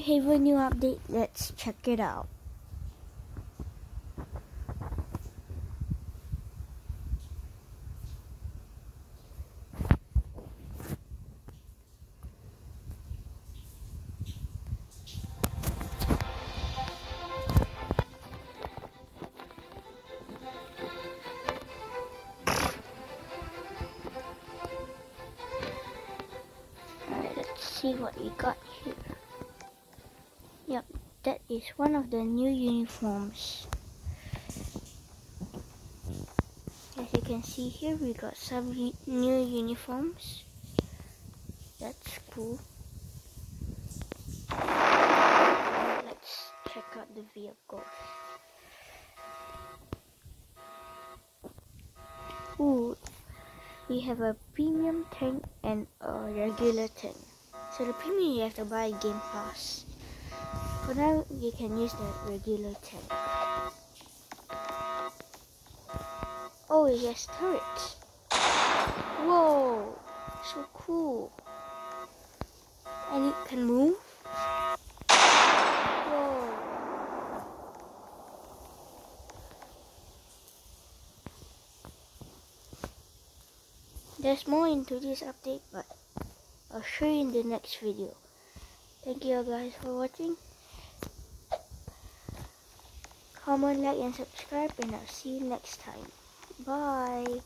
have a new update. Let's check it out. See what we got here. Yep, that is one of the new uniforms. As you can see here, we got some new uniforms. That's cool. Let's check out the vehicles. Ooh, we have a premium tank and a regular tank. So the premium you have to buy a game pass. For now, you can use the regular tank. Oh, it has turrets. Whoa, so cool. And it can move. Whoa. There's more into this update, but I'll show you in the next video. Thank you guys for watching. Comment, like, and subscribe, and I'll see you next time. Bye.